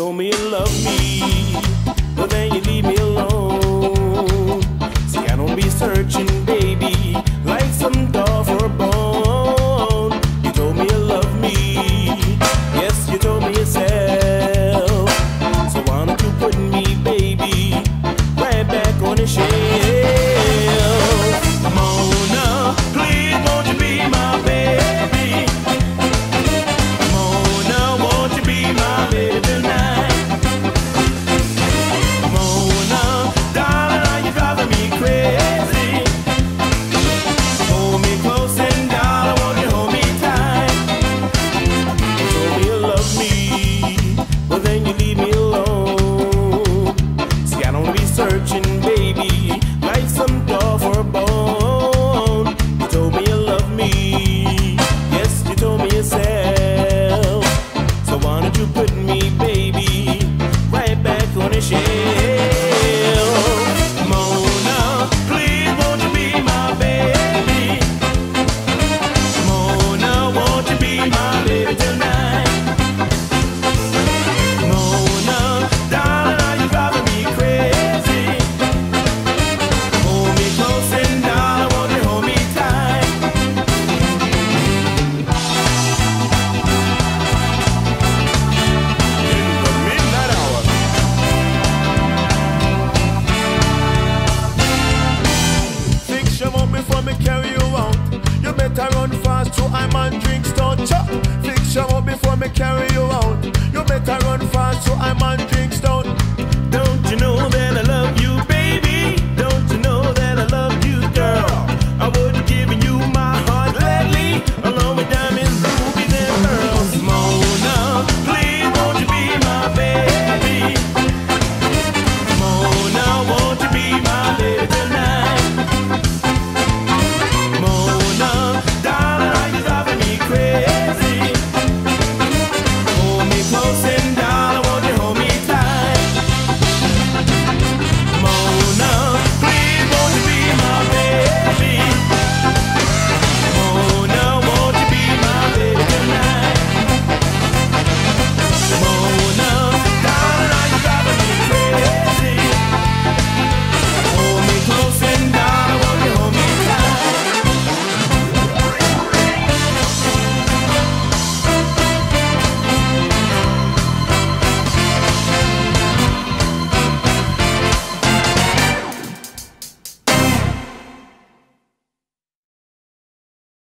Show me you love me, but then you leave me alone. Before me carry you out. You better run fast so I'm on drink stout. Chop, fix your up before me carry you out. You better run fast so I'm on drink stout.